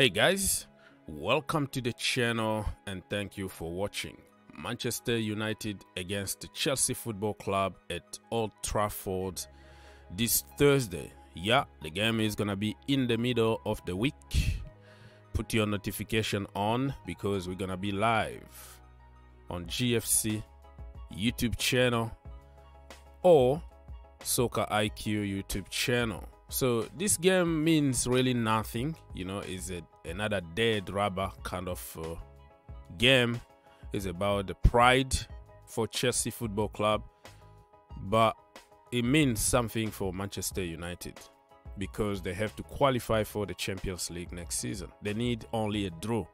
Hey guys, welcome to the channel and thank you for watching. Manchester United against Chelsea Football Club at Old Trafford this Thursday. Yeah, the game is gonna be in the middle of the week. Put your notification on because we're gonna be live on GFC YouTube channel or Soccer IQ YouTube channel. So this game means really nothing, you know, it's a, another dead rubber kind of uh, game. It's about the pride for Chelsea Football Club, but it means something for Manchester United because they have to qualify for the Champions League next season. They need only a draw.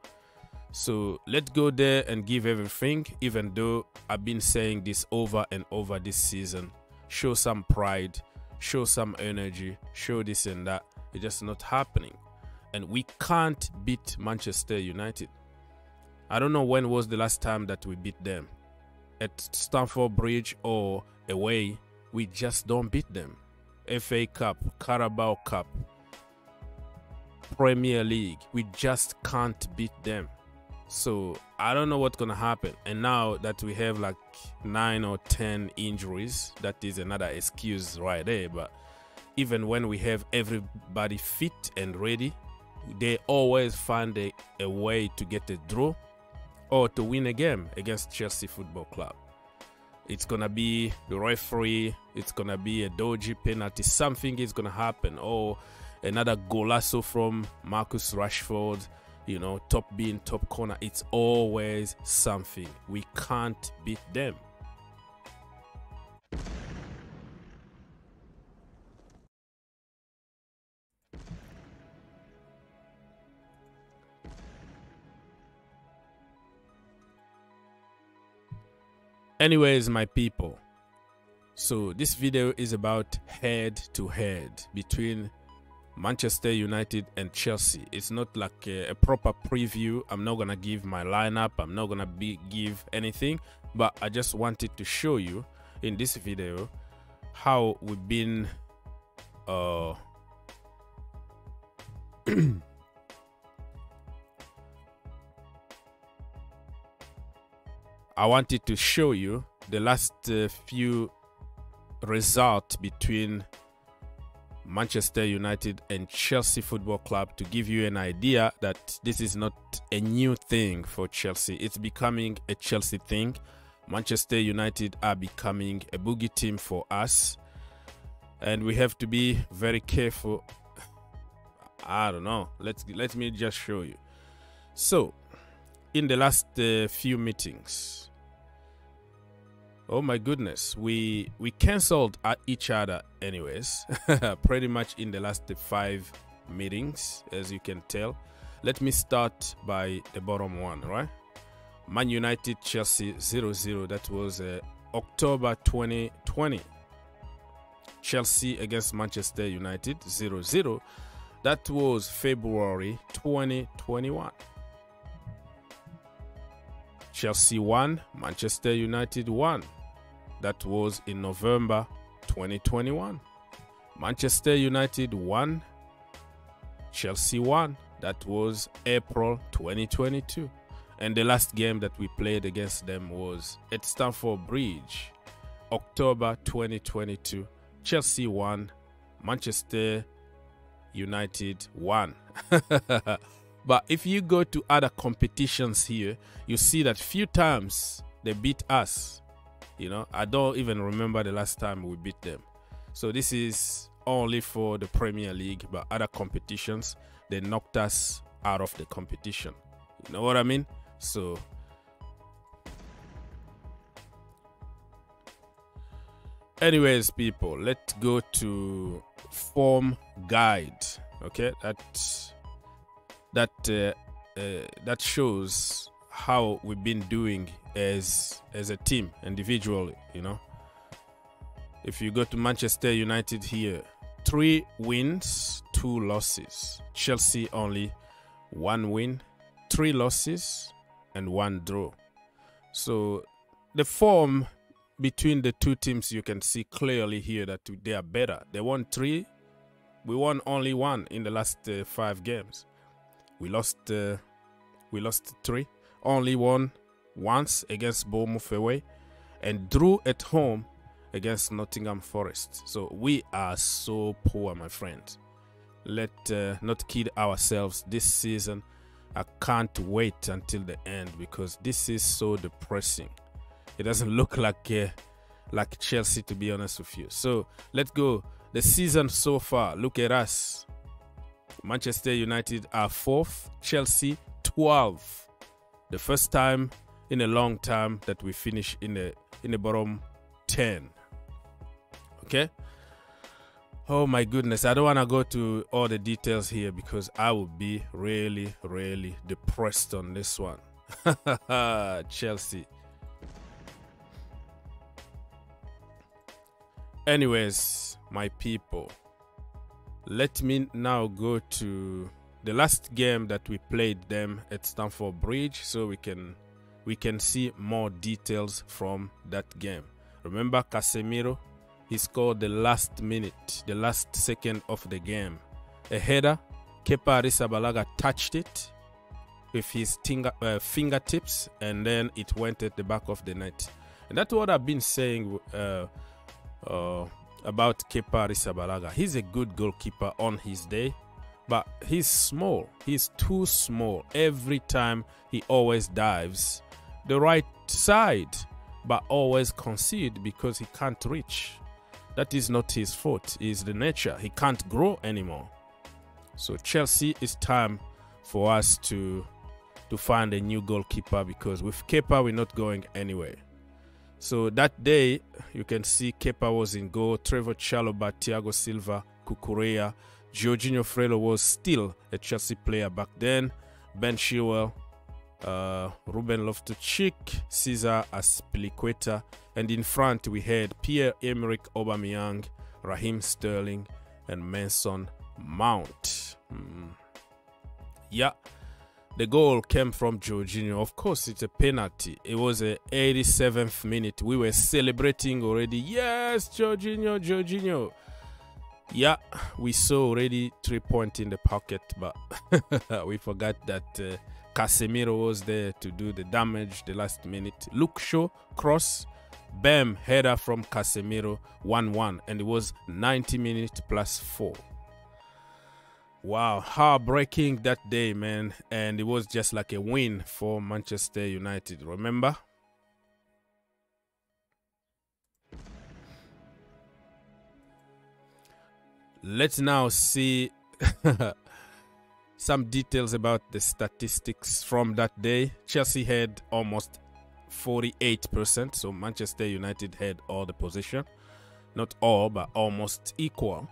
So let's go there and give everything, even though I've been saying this over and over this season. Show some pride, show some energy, show this and that. It's just not happening. And we can't beat Manchester United. I don't know when was the last time that we beat them. At Stamford Bridge or away, we just don't beat them. FA Cup, Carabao Cup, Premier League, we just can't beat them. So I don't know what's gonna happen. And now that we have like nine or ten injuries, that is another excuse right there. But even when we have everybody fit and ready, they always find a, a way to get a draw or to win a game against Chelsea Football Club. It's gonna be the referee, it's gonna be a dodgy penalty, something is gonna happen, or another golazo from Marcus Rashford you know, top being top corner, it's always something. We can't beat them. Anyways, my people, so this video is about head to head between Manchester United and Chelsea. It's not like a, a, proper preview. I'm not gonna give my lineup. I'm not gonna be give anything, but I just wanted to show you in this video how we've been. Uh, I wanted to show you the last uh, few results between Manchester United and Chelsea Football Club to give you an idea that this is not a new thing for Chelsea. It's becoming a Chelsea thing. Manchester United are becoming a boogie team for us. And we have to be very careful. I don't know. Let's let me just show you. So, in the last uh, few meetings, Oh my goodness, we we cancelled at each other anyways, pretty much in the last five meetings, as you can tell. Let me start by the bottom one, right? Man United Chelsea 0-0. That was uh, October 2020. Chelsea against Manchester United 0-0. That was February 2021. Chelsea won, Manchester United won. That was in November 2021. Manchester United won, Chelsea won. That was April 2022. And the last game that we played against them was at Stamford Bridge, October 2022. Chelsea won, Manchester United won. but if you go to other competitions here, you see that few times they beat us. You know, I don't even remember the last time we beat them. So this is only for the Premier League, but other competitions they knocked us out of the competition. You know what I mean? So anyways people let's go to form guide okay that that uh, uh, that shows how we've been doing as as a team individually you know? If you go to manchester united here three wins two losses. Chelsea only one win three losses and one draw. So the form between the two teams you can see clearly here that they are better. They won three. We won only one in the last uh, five games. We lost. Uh, we lost three. Only won once against Bournemouth away, and drew at home against Nottingham Forest. So we are so poor, my friend. Let uh, not kid ourselves this season. I can't wait until the end because this is so depressing. It doesn't look like uh, like Chelsea, to be honest with you. So let's go. The season so far, look at us. Manchester United are fourth, Chelsea 12. The first time in a long time that we finish in the in the bottom 10. Okay? Oh my goodness, I don't want to go to all the details here because I will be really, really depressed on this one. Chelsea. Anyways, my people, let me now go to the last game that we played them at Stamford Bridge so we can we can see more details from that game. Remember Casemiro? He scored the last minute, the last second of the game. A header, Kepa Arrizabalaga touched it with his tinga, uh, fingertips and then it went at the back of the net. And that's what I've been saying uh, uh, about Kepa Arrizabalaga. He's a good goalkeeper on his day, but he's small. He's too small. Every time he always dives the right side, but always concede because he can't reach. That is not his fault. It's the nature. He can't grow anymore. So Chelsea, it's time for us to to find a new goalkeeper because with Kepa we're not going anywhere. So that day, you can see Kepa was in goal, Trevor Chalobah, Thiago Silva, Cucurella, Jorginho Frello was still a Chelsea player back then, Ben Chilwell, uh, Ruben Loftus-Cheek, Cesar Azpilicueta, and in front we had Pierre-Emerick Aubameyang, Raheem Sterling, and Mason Mount. Mm. Yeah, the goal came from Jorginho. Of course, it's a penalty. It was a 87th minute. We were celebrating already. Yes, Jorginho, Jorginho. Yeah, we saw already three points in the pocket, but we forgot that uh, Casemiro was there to do the damage the last minute. Luke Shaw cross, bam, header from Casemiro, 1-1, and it was 90 minutes plus four. Wow, heartbreaking that day, man. And it was just like a win for Manchester United. Remember? Let's now see some details about the statistics from that day. Chelsea had almost 48%, so Manchester United had all the position. Not all, but almost equal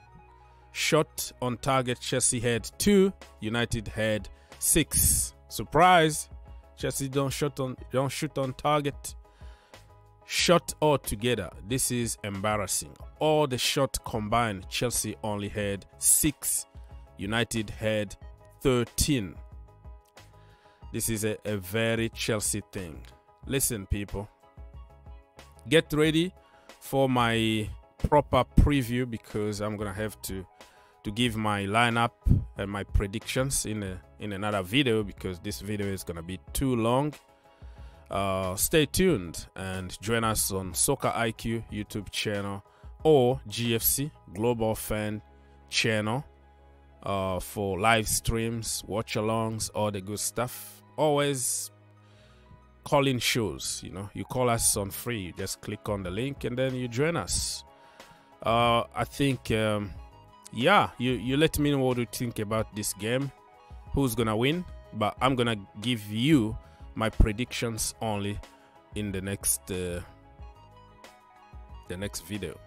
shot on target. Chelsea had two. United had six. Surprise! Chelsea don't shoot on don't shoot on target. Shot all together. This is embarrassing. All the shot combined, Chelsea only had six. United had 13. This is a, a very Chelsea thing. Listen, people. Get ready for my proper preview because I'm gonna have to to give my lineup and my predictions in a, in another video because this video is gonna be too long. Uh, stay tuned and join us on Soccer IQ YouTube channel or GFC Global Fan channel uh, for live streams, watch alongs, all the good stuff. Always call in shows. You know, you call us on free. You just click on the link and then you join us. Uh, I think. Um, yeah, you, you let me know what you think about this game, who's gonna win. But I'm gonna give you my predictions only in the next uh, the next video.